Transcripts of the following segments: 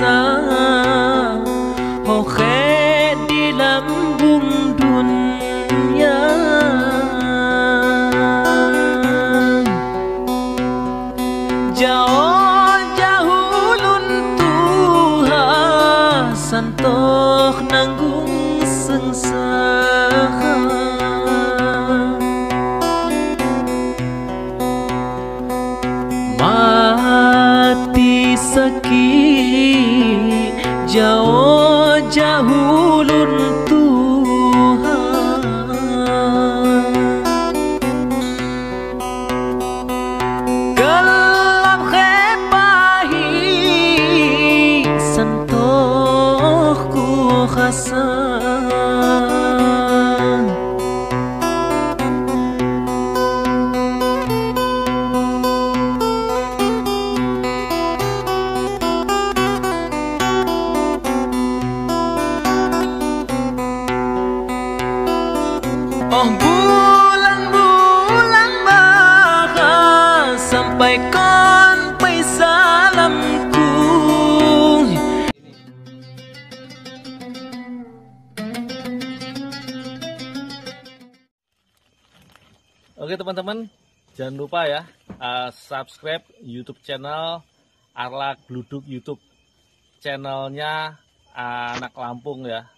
sun. Girl, Oke teman-teman, jangan lupa ya uh, subscribe YouTube channel Arla Gluduk YouTube channelnya uh, anak Lampung ya.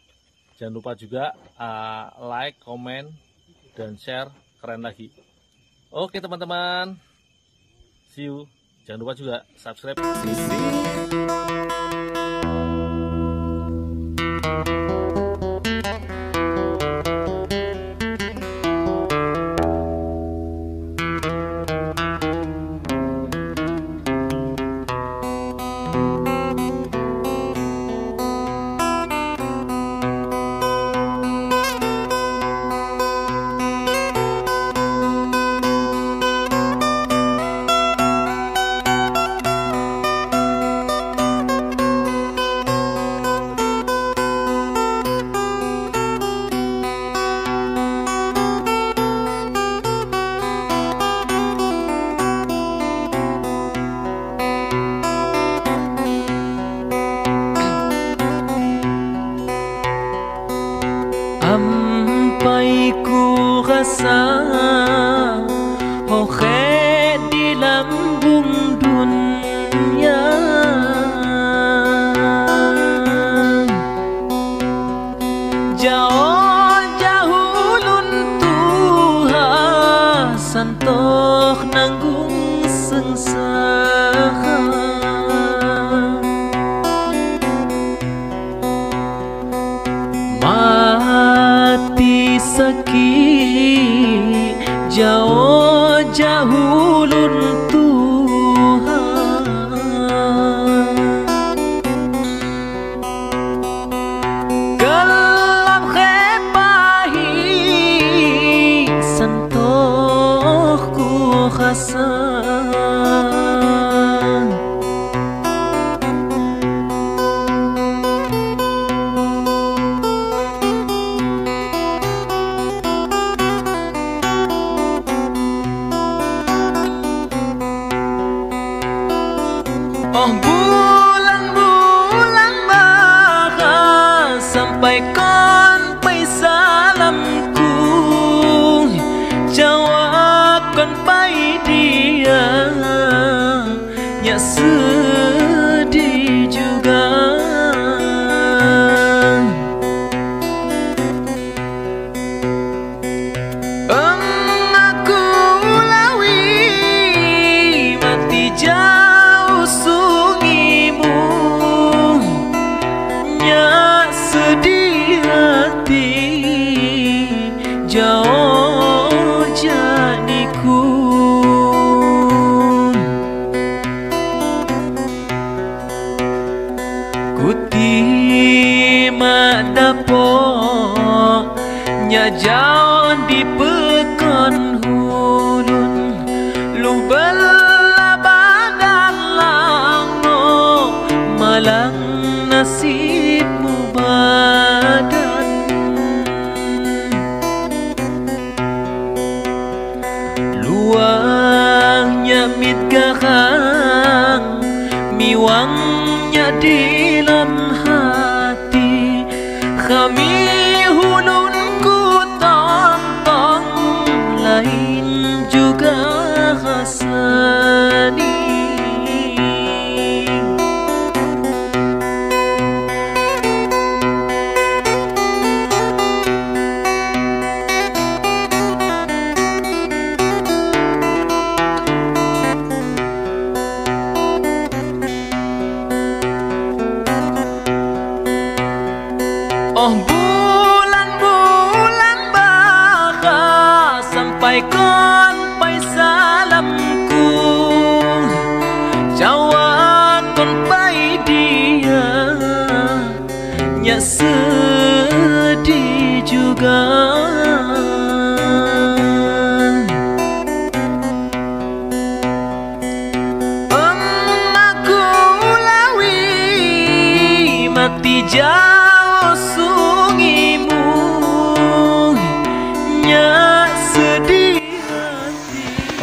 Jangan lupa juga uh, like, komen, dan share keren lagi. Oke teman-teman, see you. Jangan lupa juga subscribe. gian bay xa lắm jauh jadiku. Kuti madapo nya jauh di pekan hulun. Lu belabadan lango malang juga con bay xa lập cù chào à con bay đi à. Nhà xưa đi juga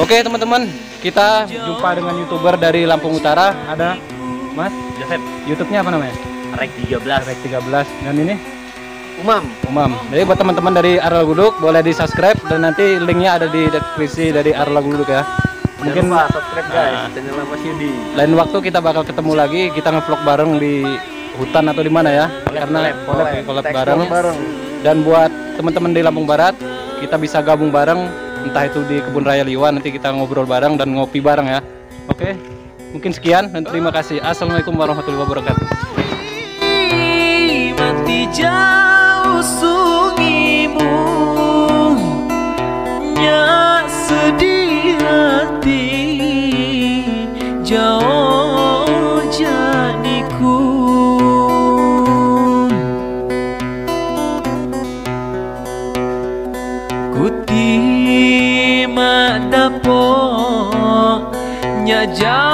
Oke teman-teman, kita jumpa dengan youtuber dari Lampung Utara. Ada Mas, Joseph YouTube-nya apa namanya? Rek 13 Rek 13 dan ini Umam Umam. Jadi buat teman-teman dari Arla Guduk boleh di subscribe dan nanti linknya ada di deskripsi dari Arla Guduk ya. Mungkin lupa subscribe guys Ah. channel Mas Yudi lain waktu kita bakal ketemu lagi, kita ngevlog bareng di hutan atau di mana ya? Karena collab Teks bareng. bareng Dan buat teman-teman di Lampung Barat, kita bisa gabung bareng entah itu di Kebun Raya Liwa nanti kita ngobrol bareng dan ngopi bareng ya. Oke. Mungkin sekian dan terima kasih. Assalamualaikum warahmatullahi wabarakatuh. mati jauh sungimu Nya sedih hati jauh job.